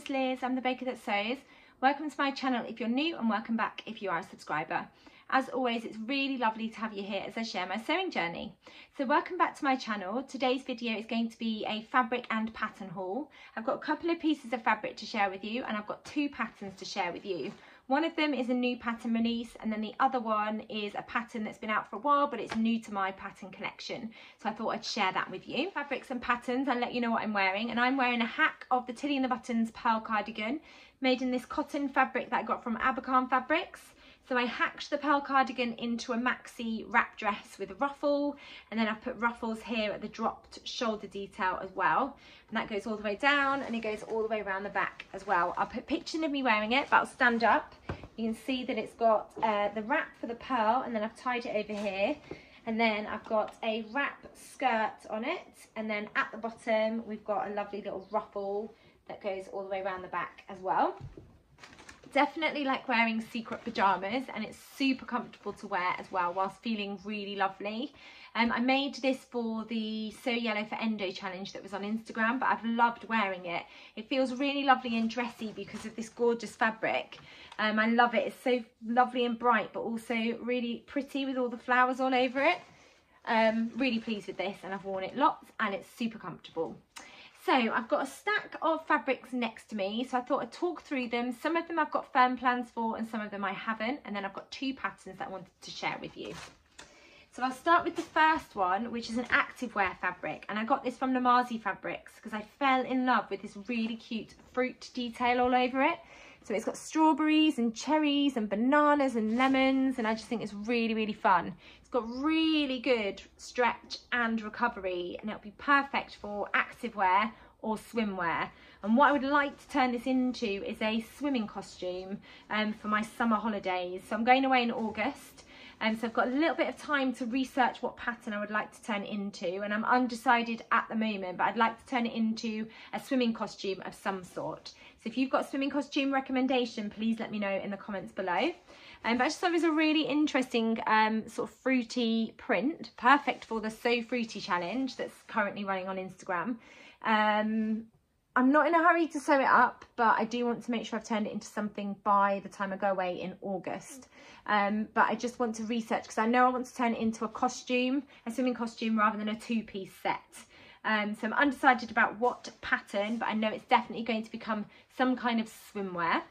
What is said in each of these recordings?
name's Liz, I'm the baker that sews. Welcome to my channel if you're new and welcome back if you are a subscriber. As always, it's really lovely to have you here as I share my sewing journey. So welcome back to my channel. Today's video is going to be a fabric and pattern haul. I've got a couple of pieces of fabric to share with you and I've got two patterns to share with you. One of them is a new pattern release and then the other one is a pattern that's been out for a while but it's new to my pattern collection. So I thought I'd share that with you. Fabrics and patterns, I'll let you know what I'm wearing. And I'm wearing a hack of the Tilly and the Buttons pearl cardigan made in this cotton fabric that I got from Abercarn Fabrics. So I hacked the pearl cardigan into a maxi wrap dress with a ruffle and then I've put ruffles here at the dropped shoulder detail as well. And that goes all the way down and it goes all the way around the back as well. I'll put pictures of me wearing it, but I'll stand up. You can see that it's got uh, the wrap for the pearl and then I've tied it over here. And then I've got a wrap skirt on it. And then at the bottom, we've got a lovely little ruffle that goes all the way around the back as well definitely like wearing secret pajamas and it's super comfortable to wear as well whilst feeling really lovely. Um, I made this for the Sew Yellow for Endo challenge that was on Instagram but I've loved wearing it. It feels really lovely and dressy because of this gorgeous fabric. Um, I love it. It's so lovely and bright but also really pretty with all the flowers all over it. Um, really pleased with this and I've worn it lots and it's super comfortable so I've got a stack of fabrics next to me. So I thought I'd talk through them. Some of them I've got firm plans for and some of them I haven't. And then I've got two patterns that I wanted to share with you. So I'll start with the first one, which is an activewear fabric. And I got this from Lamazi Fabrics because I fell in love with this really cute fruit detail all over it. So it's got strawberries and cherries and bananas and lemons and I just think it's really, really fun. It's got really good stretch and recovery and it'll be perfect for active wear or swimwear. And what I would like to turn this into is a swimming costume um, for my summer holidays. So I'm going away in August and so I've got a little bit of time to research what pattern I would like to turn into and I'm undecided at the moment but I'd like to turn it into a swimming costume of some sort. So if you've got swimming costume recommendation, please let me know in the comments below. Um, but I just thought it was a really interesting um, sort of fruity print, perfect for the So Fruity challenge that's currently running on Instagram. Um, I'm not in a hurry to sew it up, but I do want to make sure I've turned it into something by the time I go away in August. Um, but I just want to research because I know I want to turn it into a costume, a swimming costume rather than a two-piece set. Um, so I'm undecided about what pattern, but I know it's definitely going to become some kind of swimwear.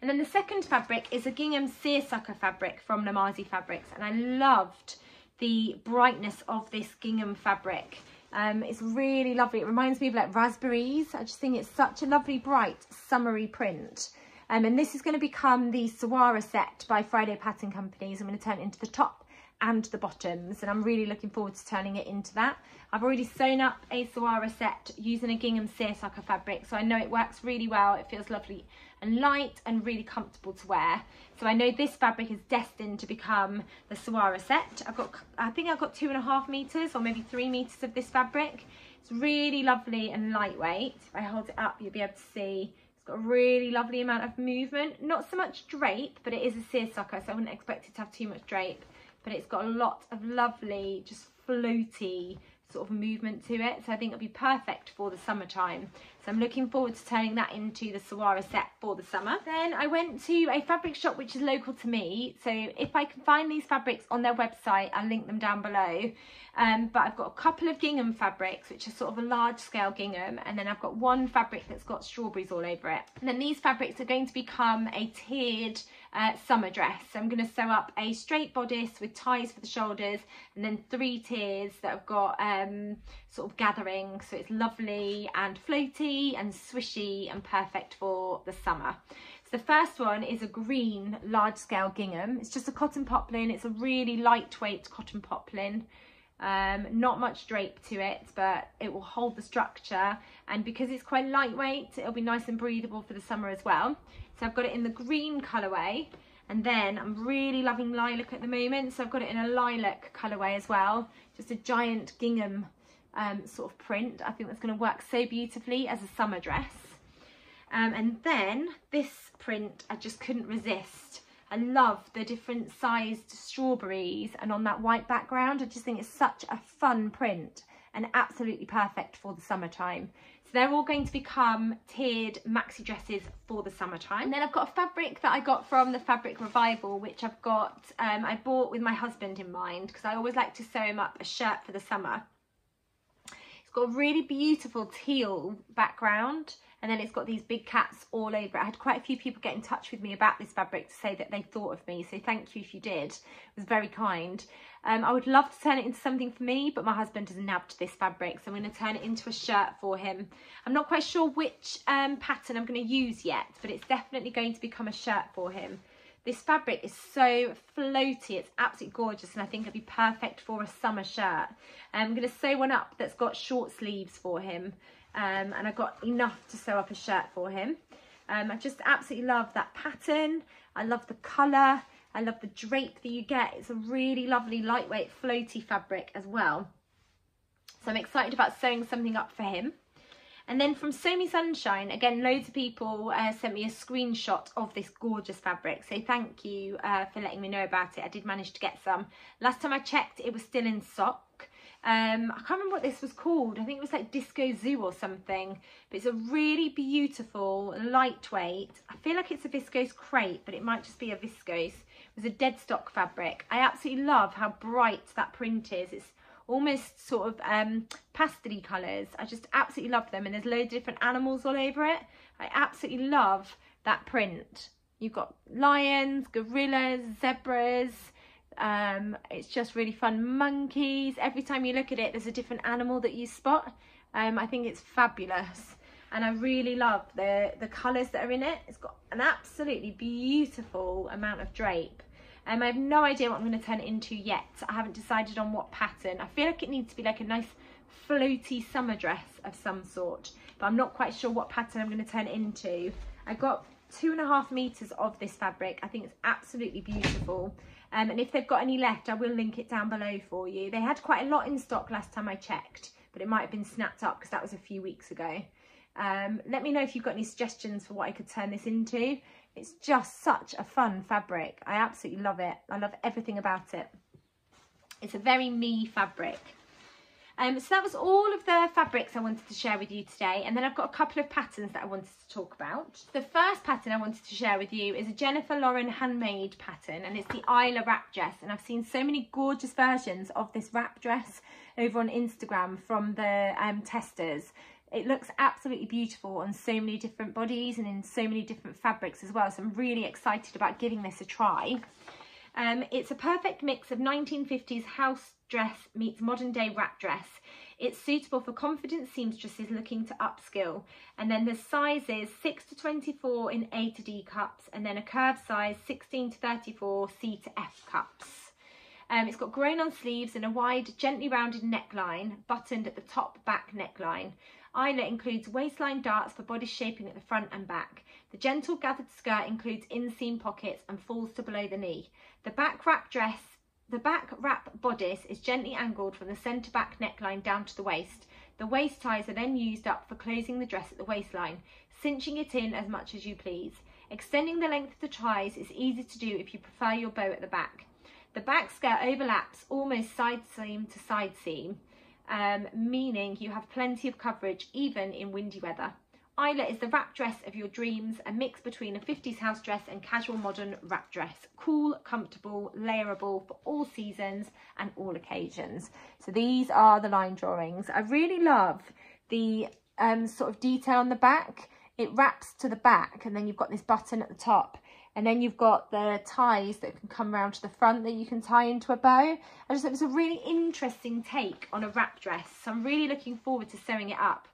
And then the second fabric is a gingham seersucker fabric from Lamazi Fabrics. And I loved the brightness of this gingham fabric. Um, it's really lovely. It reminds me of like raspberries. I just think it's such a lovely, bright, summery print. Um, and this is going to become the Saguaro set by Friday Pattern Company's. I'm going to turn it into the top and the bottoms and I'm really looking forward to turning it into that. I've already sewn up a Saguaro set using a gingham seersucker fabric so I know it works really well. It feels lovely and light and really comfortable to wear. So I know this fabric is destined to become the Saguaro set. I've got, I think I've got two and a half meters or maybe three meters of this fabric. It's really lovely and lightweight. If I hold it up, you'll be able to see it's got a really lovely amount of movement. Not so much drape, but it is a seersucker, so I wouldn't expect it to have too much drape but it's got a lot of lovely, just floaty sort of movement to it. So I think it'll be perfect for the summertime. So I'm looking forward to turning that into the Saguaro set for the summer. Then I went to a fabric shop which is local to me. So if I can find these fabrics on their website, I'll link them down below. Um, but I've got a couple of gingham fabrics, which are sort of a large scale gingham. And then I've got one fabric that's got strawberries all over it. And then these fabrics are going to become a tiered uh, summer dress. So I'm going to sew up a straight bodice with ties for the shoulders and then three tiers that have got um, sort of gathering. So it's lovely and floaty and swishy and perfect for the summer. So the first one is a green large scale gingham. It's just a cotton poplin. It's a really lightweight cotton poplin. Um, not much drape to it, but it will hold the structure. And because it's quite lightweight, it'll be nice and breathable for the summer as well. So I've got it in the green colourway. And then I'm really loving lilac at the moment. So I've got it in a lilac colourway as well. Just a giant gingham um, sort of print. I think that's going to work so beautifully as a summer dress. Um, and then this print, I just couldn't resist. I love the different sized strawberries and on that white background. I just think it's such a fun print and absolutely perfect for the summertime. They're all going to become tiered maxi dresses for the summertime. And then I've got a fabric that I got from the Fabric Revival, which I've got, um, I bought with my husband in mind because I always like to sew him up a shirt for the summer. It's got a really beautiful teal background and then it's got these big cats all over it. I had quite a few people get in touch with me about this fabric to say that they thought of me, so thank you if you did. It was very kind. Um, I would love to turn it into something for me, but my husband has nabbed this fabric, so I'm going to turn it into a shirt for him. I'm not quite sure which um, pattern I'm going to use yet, but it's definitely going to become a shirt for him. This fabric is so floaty, it's absolutely gorgeous and I think it'd be perfect for a summer shirt. I'm going to sew one up that's got short sleeves for him um, and I've got enough to sew up a shirt for him. Um, I just absolutely love that pattern. I love the colour. I love the drape that you get. It's a really lovely lightweight floaty fabric as well. So I'm excited about sewing something up for him. And then from Sew Me Sunshine, again, loads of people uh, sent me a screenshot of this gorgeous fabric. So thank you uh, for letting me know about it. I did manage to get some. Last time I checked, it was still in stock. Um, I can't remember what this was called. I think it was like Disco Zoo or something. But it's a really beautiful, lightweight. I feel like it's a viscose crepe, but it might just be a viscose. Was a dead stock fabric. I absolutely love how bright that print is. It's almost sort of um, pastel colours. I just absolutely love them. And there's loads of different animals all over it. I absolutely love that print. You've got lions, gorillas, zebras, um, it's just really fun. Monkeys, every time you look at it, there's a different animal that you spot. Um, I think it's fabulous. And I really love the, the colours that are in it. It's got an absolutely beautiful amount of drape. Um, I have no idea what I'm going to turn it into yet. I haven't decided on what pattern. I feel like it needs to be like a nice floaty summer dress of some sort. But I'm not quite sure what pattern I'm going to turn it into. I got two and a half meters of this fabric. I think it's absolutely beautiful. Um, and if they've got any left, I will link it down below for you. They had quite a lot in stock last time I checked, but it might have been snapped up because that was a few weeks ago. Um, let me know if you've got any suggestions for what I could turn this into. It's just such a fun fabric. I absolutely love it. I love everything about it. It's a very me fabric. Um, so that was all of the fabrics I wanted to share with you today. And then I've got a couple of patterns that I wanted to talk about. The first pattern I wanted to share with you is a Jennifer Lauren handmade pattern. And it's the Isla wrap dress. And I've seen so many gorgeous versions of this wrap dress over on Instagram from the um, testers. It looks absolutely beautiful on so many different bodies and in so many different fabrics as well. So I'm really excited about giving this a try. Um, it's a perfect mix of 1950s house dress meets modern day wrap dress. It's suitable for confident seamstresses looking to upskill. And then the sizes 6 to 24 in A to D cups and then a curved size 16 to 34 C to F cups. Um, it's got grown on sleeves and a wide, gently rounded neckline, buttoned at the top back neckline. Isla includes waistline darts for body shaping at the front and back. The gentle gathered skirt includes inseam pockets and falls to below the knee. The back wrap dress, the back wrap bodice is gently angled from the centre back neckline down to the waist. The waist ties are then used up for closing the dress at the waistline, cinching it in as much as you please. Extending the length of the ties is easy to do if you prefer your bow at the back. The back skirt overlaps almost side seam to side seam um, meaning you have plenty of coverage even in windy weather. Isla is the wrap dress of your dreams, a mix between a 50s house dress and casual modern wrap dress. Cool, comfortable, layerable for all seasons and all occasions. So these are the line drawings. I really love the um, sort of detail on the back. It wraps to the back and then you've got this button at the top and then you've got the ties that can come around to the front that you can tie into a bow. I just thought it was a really interesting take on a wrap dress. So I'm really looking forward to sewing it up.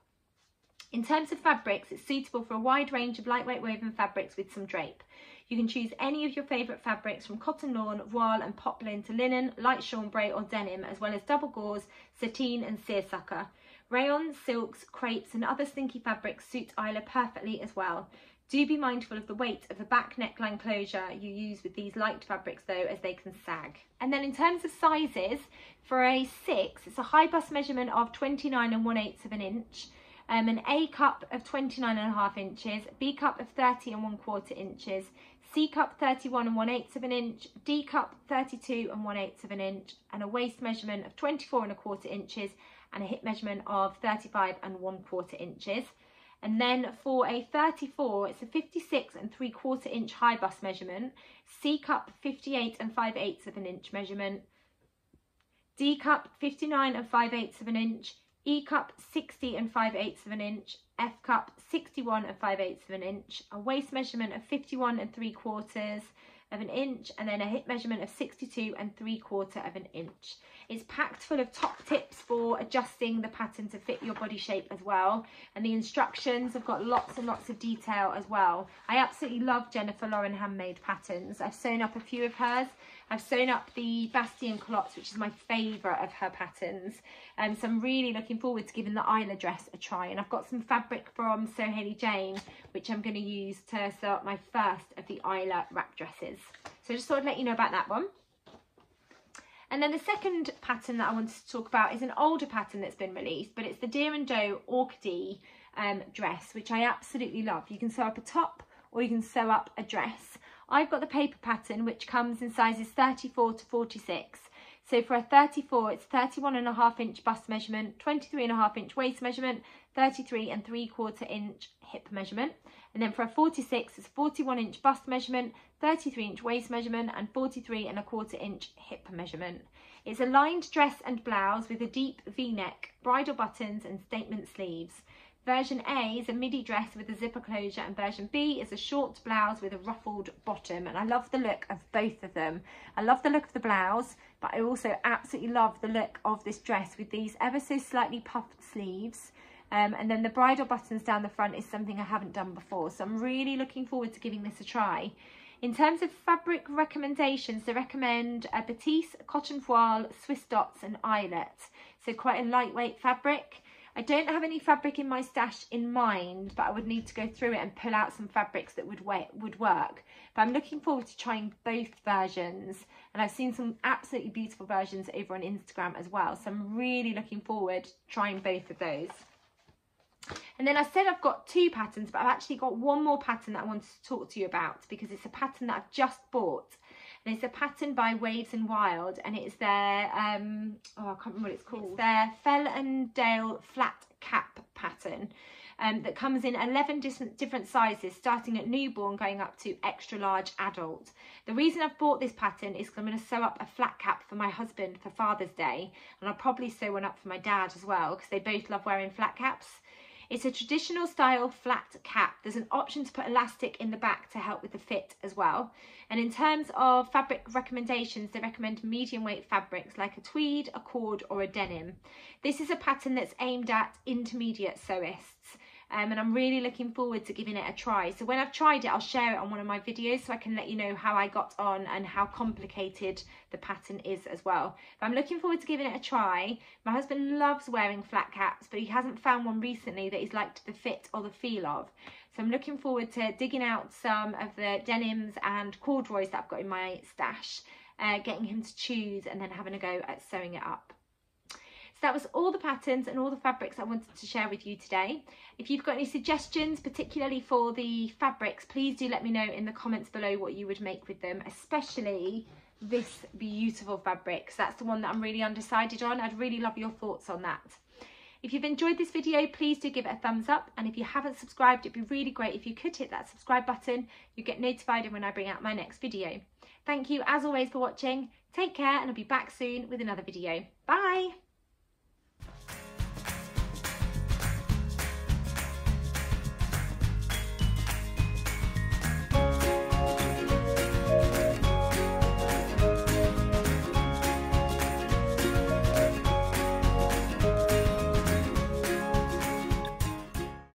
In terms of fabrics, it's suitable for a wide range of lightweight woven fabrics with some drape. You can choose any of your favourite fabrics from cotton lawn, voile and poplin to linen, light chambray or denim, as well as double gauze, sateen and seersucker. Rayon, silks, crepes and other slinky fabrics suit Isla perfectly as well. Do be mindful of the weight of the back neckline closure you use with these light fabrics though as they can sag. And then in terms of sizes, for a 6 it's a high bust measurement of 29 and 1 8 of an inch. um, an A cup of 29 and a half inches, B cup of 30 and one quarter inches, C cup 31 and 1 8 of an inch, D cup 32 and 1 8 of an inch, and a waist measurement of 24 and a quarter inches, and a hip measurement of 35 and 1 quarter inches. And then for a 34, it's a 56 and 3 quarter inch high bust measurement, C cup 58 and 5 eighths of an inch measurement, D cup 59 and 5 eighths of an inch, E cup 60 and 5 eighths of an inch, F cup 61 and 5 eighths of an inch, a waist measurement of 51 and 3 quarters, of an inch and then a hip measurement of 62 and 3 quarter of an inch. It's packed full of top tips for adjusting the pattern to fit your body shape as well. And the instructions have got lots and lots of detail as well. I absolutely love Jennifer Lauren handmade patterns. I've sewn up a few of hers. I've sewn up the Bastien culottes, which is my favourite of her patterns. Um, so I'm really looking forward to giving the Isla dress a try. And I've got some fabric from Sew Hayley Jane, which I'm going to use to sew up my first of the Isla wrap dresses. So I just thought I'd let you know about that one. And then the second pattern that I wanted to talk about is an older pattern that's been released, but it's the Deer and Doe Orchidee um, dress, which I absolutely love. You can sew up a top or you can sew up a dress. I've got the paper pattern, which comes in sizes 34 to 46. So for a 34, it's 31 and a half inch bust measurement, 23 and a half inch waist measurement, 33 and three quarter inch hip measurement. And then for a 46, it's 41 inch bust measurement, 33 inch waist measurement and 43 and a quarter inch hip measurement. It's a lined dress and blouse with a deep v-neck, bridal buttons and statement sleeves. Version A is a midi dress with a zipper closure and version B is a short blouse with a ruffled bottom and I love the look of both of them. I love the look of the blouse but I also absolutely love the look of this dress with these ever so slightly puffed sleeves um, and then the bridal buttons down the front is something I haven't done before so I'm really looking forward to giving this a try. In terms of fabric recommendations, they recommend a Batiste, cotton voile, Swiss dots and eyelet. So quite a lightweight fabric. I don't have any fabric in my stash in mind, but I would need to go through it and pull out some fabrics that would would work. But I'm looking forward to trying both versions. And I've seen some absolutely beautiful versions over on Instagram as well. So I'm really looking forward to trying both of those. And then I said I've got two patterns, but I've actually got one more pattern that I wanted to talk to you about because it's a pattern that I've just bought and it's a pattern by Waves and Wild and it's their um oh I can't remember what it's called it's their Fell and Dale flat cap pattern um, that comes in 11 different, different sizes starting at newborn going up to extra large adult. The reason I've bought this pattern is because I'm going to sew up a flat cap for my husband for Father's Day and I'll probably sew one up for my dad as well because they both love wearing flat caps. It's a traditional style flat cap. There's an option to put elastic in the back to help with the fit as well. And in terms of fabric recommendations, they recommend medium weight fabrics like a tweed, a cord or a denim. This is a pattern that's aimed at intermediate sewists um, and I'm really looking forward to giving it a try. So when I've tried it, I'll share it on one of my videos so I can let you know how I got on and how complicated the pattern is as well. But I'm looking forward to giving it a try. My husband loves wearing flat caps, but he hasn't found one recently that he's liked the fit or the feel of. So I'm looking forward to digging out some of the denims and corduroys that I've got in my stash, uh, getting him to choose and then having a go at sewing it up. So that was all the patterns and all the fabrics I wanted to share with you today. If you've got any suggestions, particularly for the fabrics, please do let me know in the comments below what you would make with them, especially this beautiful fabric. So that's the one that I'm really undecided on. I'd really love your thoughts on that. If you've enjoyed this video, please do give it a thumbs up. And if you haven't subscribed, it'd be really great if you could hit that subscribe button. You get notified when I bring out my next video. Thank you as always for watching. Take care and I'll be back soon with another video. Bye.